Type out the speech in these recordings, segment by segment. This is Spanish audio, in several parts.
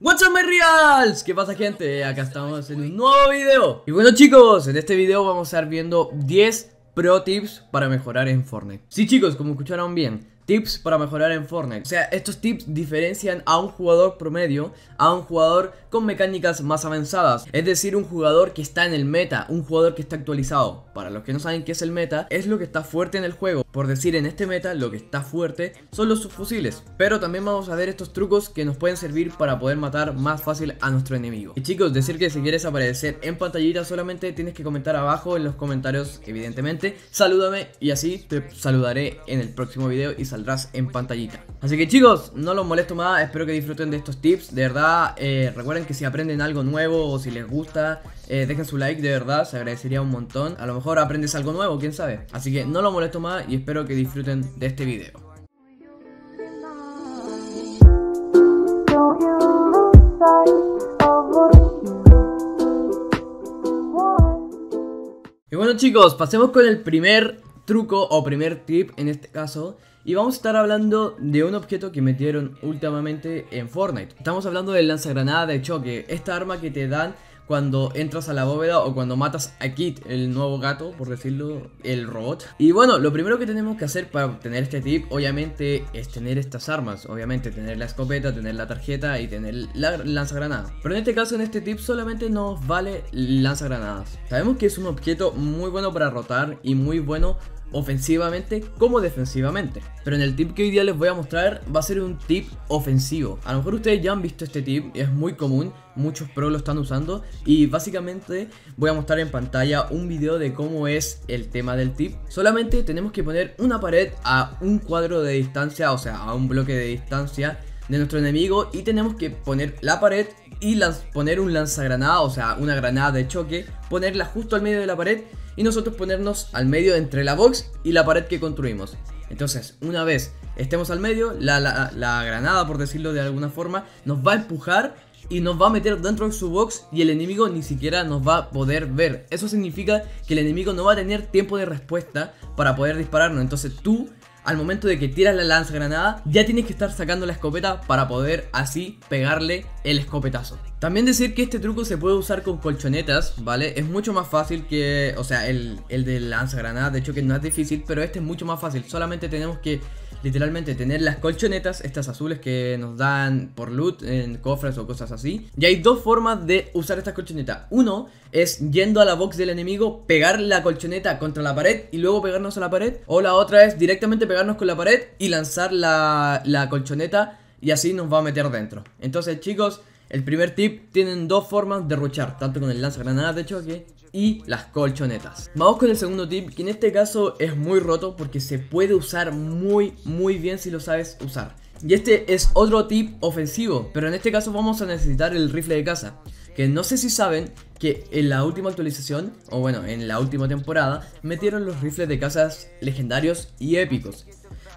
What's up my reals? ¿Qué pasa gente? Acá estamos en un nuevo video Y bueno chicos, en este video vamos a estar viendo 10 pro tips para mejorar en Fortnite Sí chicos, como escucharon bien Tips para mejorar en Fortnite. O sea, estos tips diferencian a un jugador promedio a un jugador con mecánicas más avanzadas. Es decir, un jugador que está en el meta, un jugador que está actualizado. Para los que no saben qué es el meta, es lo que está fuerte en el juego. Por decir, en este meta lo que está fuerte son los subfusiles. Pero también vamos a ver estos trucos que nos pueden servir para poder matar más fácil a nuestro enemigo. Y chicos, decir que si quieres aparecer en pantallita solamente tienes que comentar abajo en los comentarios, evidentemente. Salúdame y así te saludaré en el próximo video y saldrás en pantallita. Así que chicos, no los molesto más, espero que disfruten de estos tips. De verdad, eh, recuerden que si aprenden algo nuevo o si les gusta, eh, dejen su like, de verdad, se agradecería un montón. A lo mejor aprendes algo nuevo, quién sabe. Así que no los molesto más y espero que disfruten de este video. Y bueno chicos, pasemos con el primer truco o primer tip en este caso y vamos a estar hablando de un objeto que metieron últimamente en Fortnite Estamos hablando del lanzagranada de choque Esta arma que te dan cuando entras a la bóveda o cuando matas a Kit, el nuevo gato, por decirlo, el robot. Y bueno, lo primero que tenemos que hacer para obtener este tip, obviamente, es tener estas armas. Obviamente, tener la escopeta, tener la tarjeta y tener la lanzagranada. Pero en este caso, en este tip, solamente nos vale lanzagranadas. Sabemos que es un objeto muy bueno para rotar y muy bueno ofensivamente como defensivamente. Pero en el tip que hoy día les voy a mostrar va a ser un tip ofensivo. A lo mejor ustedes ya han visto este tip, es muy común, muchos pros lo están usando y básicamente voy a mostrar en pantalla un video de cómo es el tema del tip. Solamente tenemos que poner una pared a un cuadro de distancia, o sea, a un bloque de distancia de nuestro enemigo y tenemos que poner la pared y poner un lanzagranada, o sea, una granada de choque, ponerla justo al medio de la pared y nosotros ponernos al medio entre la box y la pared que construimos. Entonces, una vez estemos al medio, la, la, granada, por decirlo de alguna forma, nos va a empujar y nos va a meter dentro de su box y el enemigo ni siquiera nos va a poder ver. Eso significa que el enemigo no va a tener tiempo de respuesta para poder dispararnos. Entonces tú al momento de que tiras la lanza granada, ya tienes que estar sacando la escopeta para poder así pegarle el escopetazo. También decir que este truco se puede usar con colchonetas, ¿vale? Es mucho más fácil que, o sea, el, el de lanza granada, de hecho que no es difícil, pero este es mucho más fácil. Solamente tenemos que literalmente tener las colchonetas, estas azules que nos dan por loot en cofres o cosas así. Y hay dos formas de usar estas colchonetas. Uno es yendo a la box del enemigo, pegar la colchoneta contra la pared y luego pegarnos a la pared. O la otra es directamente pegarnos con la pared y lanzar la, la colchoneta y así nos va a meter dentro. Entonces chicos, el primer tip, tienen dos formas de ruchar, tanto con el lanzagranadas de choque y las colchonetas. Vamos con el segundo tip, que en este caso es muy roto porque se puede usar muy muy bien si lo sabes usar. Y este es otro tip ofensivo, pero en este caso vamos a necesitar el rifle de caza. Que no sé si saben que en la última actualización, o bueno, en la última temporada, metieron los rifles de caza legendarios y épicos.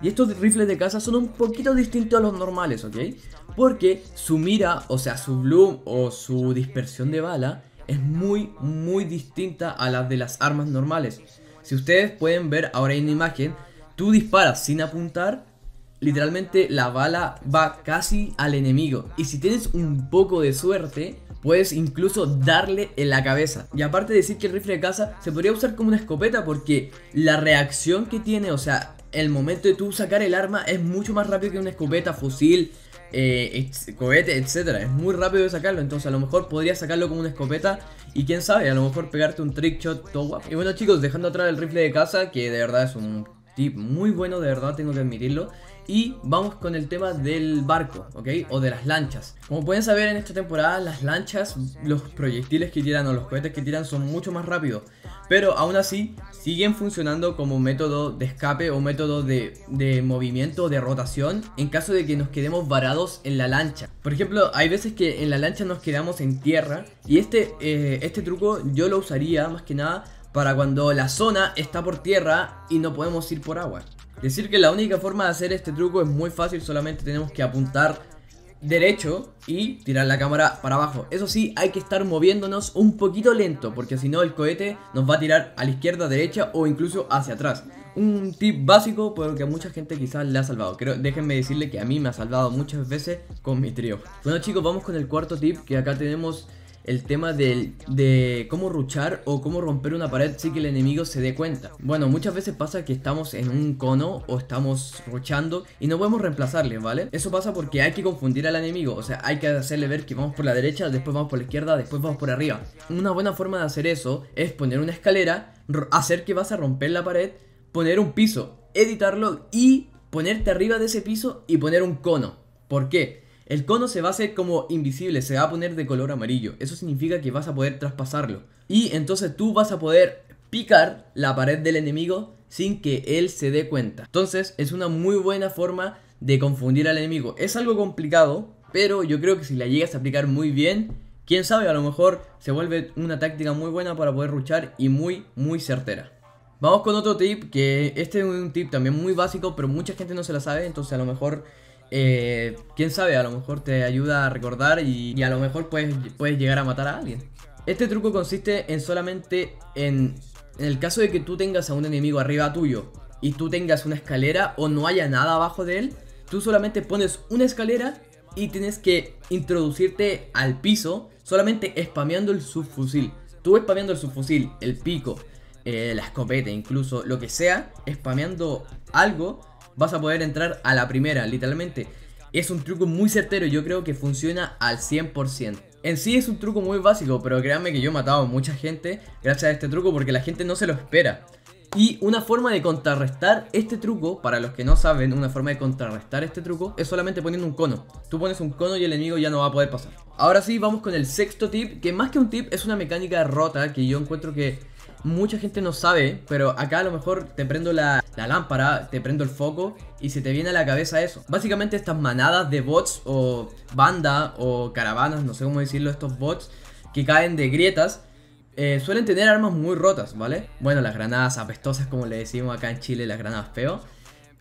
Y estos rifles de caza son un poquito distintos a los normales, ¿ok? Porque su mira, o sea, su bloom o su dispersión de bala es muy, muy distinta a las de las armas normales. Si ustedes pueden ver ahora en la imagen, tú disparas sin apuntar, literalmente la bala va casi al enemigo. Y si tienes un poco de suerte, puedes incluso darle en la cabeza. Y aparte de decir que el rifle de caza se podría usar como una escopeta porque la reacción que tiene, o sea, el momento de tú sacar el arma es mucho más rápido que una escopeta, fusil, eh, cohete, etcétera. Es muy rápido de sacarlo, entonces a lo mejor podrías sacarlo como una escopeta y quién sabe, a lo mejor pegarte un trick shot todo. Y bueno chicos, dejando atrás el rifle de casa, que de verdad es un tip muy bueno, de verdad tengo que admitirlo. Y vamos con el tema del barco, ¿ok? O de las lanchas. Como pueden saber en esta temporada, las lanchas, los proyectiles que tiran o los cohetes que tiran son mucho más rápidos. Pero aún así, siguen funcionando como método de escape o método de, de movimiento, de rotación, en caso de que nos quedemos varados en la lancha. Por ejemplo, hay veces que en la lancha nos quedamos en tierra. Y este, eh, este truco yo lo usaría más que nada para cuando la zona está por tierra y no podemos ir por agua. Decir que la única forma de hacer este truco es muy fácil, solamente tenemos que apuntar derecho y tirar la cámara para abajo. Eso sí, hay que estar moviéndonos un poquito lento, porque si no el cohete nos va a tirar a la izquierda, derecha o incluso hacia atrás. un tip básico porque a mucha gente quizás le ha salvado. Creo, déjenme decirle que a mí me ha salvado muchas veces con mi trío. Bueno chicos, vamos con el cuarto tip que acá tenemos el tema de, de cómo ruchar o cómo romper una pared sin que el enemigo se dé cuenta. Bueno, muchas veces pasa que estamos en un cono o estamos ruchando y no podemos reemplazarle, ¿vale? Eso pasa porque hay que confundir al enemigo, o sea, hay que hacerle ver que vamos por la derecha, después vamos por la izquierda, después vamos por arriba. Una buena forma de hacer eso es poner una escalera, hacer que vas a romper la pared, poner un piso, editarlo y ponerte arriba de ese piso y poner un cono. ¿Por qué? El cono se va a hacer como invisible, se va a poner de color amarillo. Eso significa que vas a poder traspasarlo. Y entonces tú vas a poder picar la pared del enemigo sin que él se dé cuenta. Entonces es una muy buena forma de confundir al enemigo. Es algo complicado, pero yo creo que si la llegas a aplicar muy bien, quién sabe, a lo mejor se vuelve una táctica muy buena para poder luchar y muy, muy certera. Vamos con otro tip, que este es un tip también muy básico, pero mucha gente no se la sabe, entonces a lo mejor eh, quién sabe, a lo mejor te ayuda a recordar y, a lo mejor puedes, puedes llegar a matar a alguien. Este truco consiste en solamente en, en el caso de que tú tengas a un enemigo arriba tuyo y tú tengas una escalera o no haya nada abajo de él, tú solamente pones una escalera y tienes que introducirte al piso solamente spameando el subfusil. Tú spameando el subfusil, el pico, eh, la escopeta, incluso lo que sea, spameando algo, vas a poder entrar a la primera, literalmente. Es un truco muy certero yo creo que funciona al 100%. En sí es un truco muy básico, pero créanme que yo he matado a mucha gente gracias a este truco porque la gente no se lo espera. Y una forma de contrarrestar este truco, para los que no saben, una forma de contrarrestar este truco es solamente poniendo un cono. Tú pones un cono y el enemigo ya no va a poder pasar. Ahora sí, vamos con el sexto tip, que más que un tip es una mecánica rota que yo encuentro que mucha gente no sabe, pero acá a lo mejor te prendo la, lámpara, te prendo el foco y se te viene a la cabeza eso. Básicamente estas manadas de bots o banda o caravanas, no sé cómo decirlo, estos bots que caen de grietas. Eh, suelen tener armas muy rotas, ¿vale? Bueno, las granadas apestosas como le decimos acá en Chile, las granadas feo.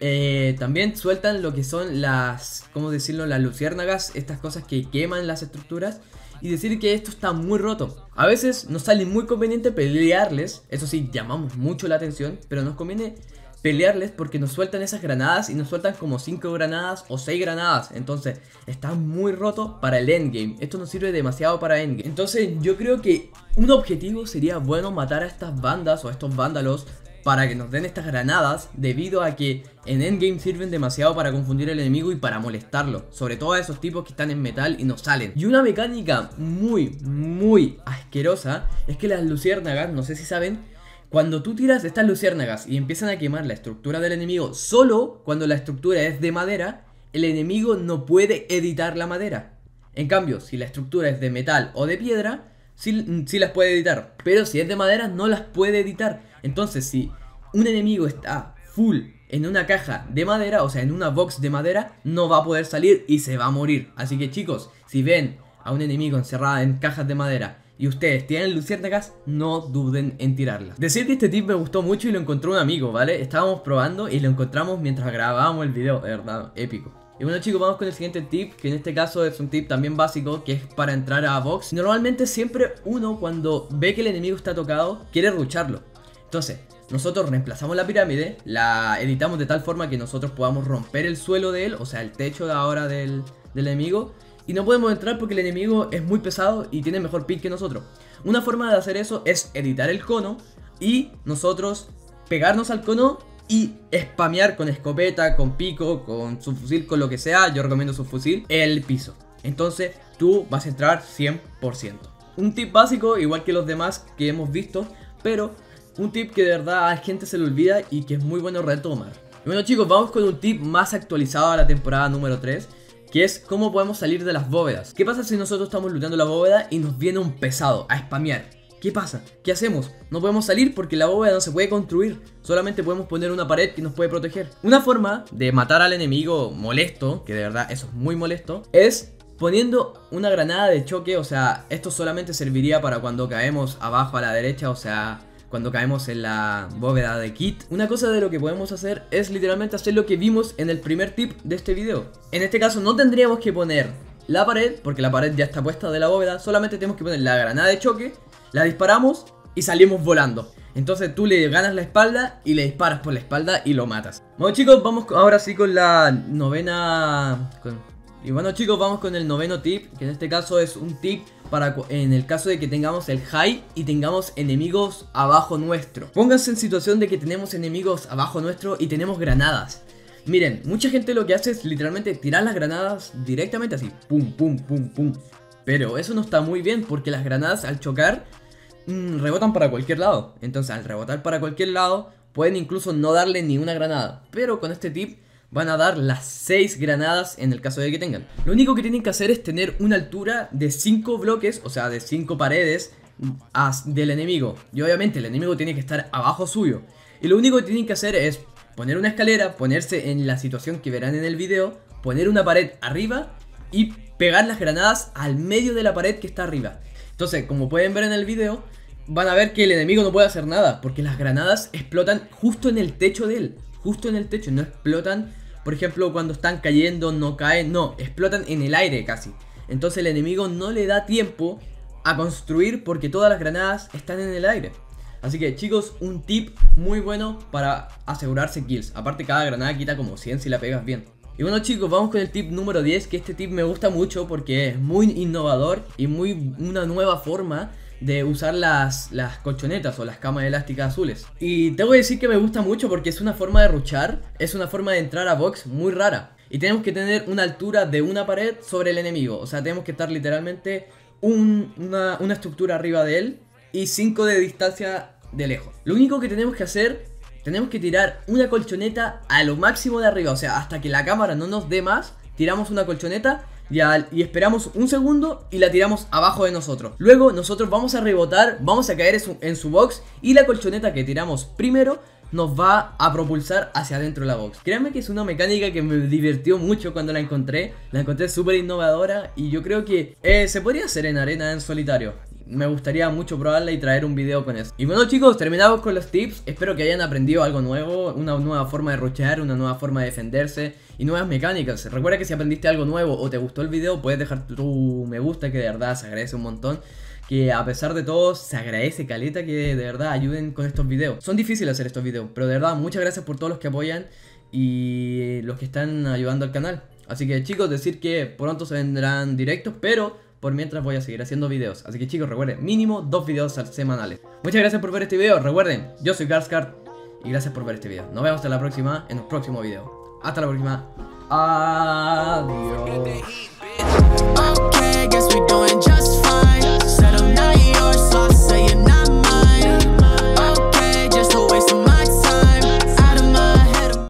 Eh, también sueltan lo que son las, ¿cómo decirlo? Las luciérnagas, estas cosas que queman las estructuras y decir que esto está muy roto. A veces nos sale muy conveniente pelearles, eso sí, llamamos mucho la atención, pero nos conviene pelearles porque nos sueltan esas granadas y nos sueltan como 5 granadas o 6 granadas. Entonces está muy roto para el endgame. Esto nos sirve demasiado para endgame. Entonces yo creo que un objetivo sería bueno matar a estas bandas o a estos vándalos para que nos den estas granadas debido a que en endgame sirven demasiado para confundir al enemigo y para molestarlo, sobre todo a esos tipos que están en metal y no salen. Y una mecánica muy, muy asquerosa es que las luciérnagas, no sé si saben, cuando tú tiras estas luciérnagas y empiezan a quemar la estructura del enemigo, solo cuando la estructura es de madera, el enemigo no puede editar la madera. En cambio, si la estructura es de metal o de piedra, sí, sí las puede editar. Pero si es de madera, no las puede editar. Entonces, si un enemigo está full en una caja de madera, o sea, en una box de madera, no va a poder salir y se va a morir. Así que chicos, si ven a un enemigo encerrado en cajas de madera y ustedes tienen luciérnagas, no duden en tirarlas. Decir que este tip me gustó mucho y lo encontró un amigo, ¿vale? Estábamos probando y lo encontramos mientras grabábamos el video, de verdad, épico. Y bueno chicos, vamos con el siguiente tip, que en este caso es un tip también básico, que es para entrar a box. Normalmente siempre uno cuando ve que el enemigo está tocado, quiere rucharlo. Entonces, nosotros reemplazamos la pirámide, la editamos de tal forma que nosotros podamos romper el suelo de él, o sea, el techo de ahora del, enemigo, y no podemos entrar porque el enemigo es muy pesado y tiene mejor pick que nosotros. Una forma de hacer eso es editar el cono y nosotros pegarnos al cono y spamear con escopeta, con pico, con su fusil, con lo que sea, yo recomiendo su fusil, el piso. Entonces tú vas a entrar 100%. Un tip básico, igual que los demás que hemos visto, pero un tip que de verdad a gente se le olvida y que es muy bueno retomar. Y bueno chicos, vamos con un tip más actualizado a la temporada número 3 que es cómo podemos salir de las bóvedas. ¿Qué pasa si nosotros estamos luchando la bóveda y nos viene un pesado a spamear? ¿Qué pasa? ¿Qué hacemos? No podemos salir porque la bóveda no se puede construir. Solamente podemos poner una pared que nos puede proteger. Una forma de matar al enemigo molesto, que de verdad eso es muy molesto, es poniendo una granada de choque. O sea, esto solamente serviría para cuando caemos abajo a la derecha, o sea, cuando caemos en la bóveda de kit. Una cosa de lo que podemos hacer es literalmente hacer lo que vimos en el primer tip de este video. En este caso no tendríamos que poner la pared, porque la pared ya está puesta de la bóveda, solamente tenemos que poner la granada de choque, la disparamos y salimos volando. Entonces tú le ganas la espalda y le disparas por la espalda y lo matas. Bueno chicos, vamos ahora sí con la novena... Y bueno chicos, vamos con el noveno tip, que en este caso es un tip para en el caso de que tengamos el high y tengamos enemigos abajo nuestro. Pónganse en situación de que tenemos enemigos abajo nuestro y tenemos granadas. Miren, mucha gente lo que hace es literalmente tirar las granadas directamente así, pum, pum, pum, pum. Pero eso no está muy bien porque las granadas al chocar mmm, rebotan para cualquier lado. Entonces al rebotar para cualquier lado pueden incluso no darle ni una granada. Pero con este tip van a dar las 6 granadas en el caso de que tengan. Lo único que tienen que hacer es tener una altura de 5 bloques, o sea, de 5 paredes del enemigo. Y obviamente el enemigo tiene que estar abajo suyo. Y lo único que tienen que hacer es poner una escalera, ponerse en la situación que verán en el video, poner una pared arriba y pegar las granadas al medio de la pared que está arriba. Entonces, como pueden ver en el video, van a ver que el enemigo no puede hacer nada, porque las granadas explotan justo en el techo de él, justo en el techo, no explotan, por ejemplo, cuando están cayendo, no caen, no, explotan en el aire casi. Entonces el enemigo no le da tiempo a construir porque todas las granadas están en el aire. Así que chicos, un tip muy bueno para asegurarse kills. Aparte cada granada quita como 100 si la pegas bien. Y bueno chicos, vamos con el tip número 10, que este tip me gusta mucho porque es muy innovador y muy una nueva forma de usar las, las colchonetas o las camas elásticas azules. Y tengo que decir que me gusta mucho porque es una forma de ruchar, es una forma de entrar a box muy rara. Y tenemos que tener una altura de una pared sobre el enemigo. O sea, tenemos que estar literalmente una, una estructura arriba de él y 5 de distancia de lejos. Lo único que tenemos que hacer, tenemos que tirar una colchoneta a lo máximo de arriba, o sea, hasta que la cámara no nos dé más, tiramos una colchoneta y, esperamos un segundo y la tiramos abajo de nosotros. Luego nosotros vamos a rebotar, vamos a caer en su, en su box y la colchoneta que tiramos primero nos va a propulsar hacia adentro de la box. Créanme que es una mecánica que me divirtió mucho cuando la encontré. La encontré súper innovadora y yo creo que eh, se podría hacer en arena en solitario me gustaría mucho probarla y traer un video con eso. Y bueno chicos, terminamos con los tips. Espero que hayan aprendido algo nuevo, una nueva forma de rochear, una nueva forma de defenderse y nuevas mecánicas. Recuerda que si aprendiste algo nuevo o te gustó el video, puedes dejar tu me gusta que de verdad se agradece un montón. Que a pesar de todo, se agradece caleta que de verdad ayuden con estos videos. Son difíciles hacer estos videos, pero de verdad, muchas gracias por todos los que apoyan y los que están ayudando al canal. Así que chicos, decir que pronto se vendrán directos, pero por mientras voy a seguir haciendo videos. Así que chicos, recuerden, mínimo dos videos semanales. Muchas gracias por ver este video. Recuerden, yo soy Garscard y gracias por ver este video. Nos vemos hasta la próxima en el próximo video. Hasta la próxima. Adiós.